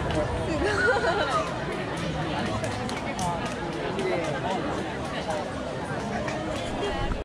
ごい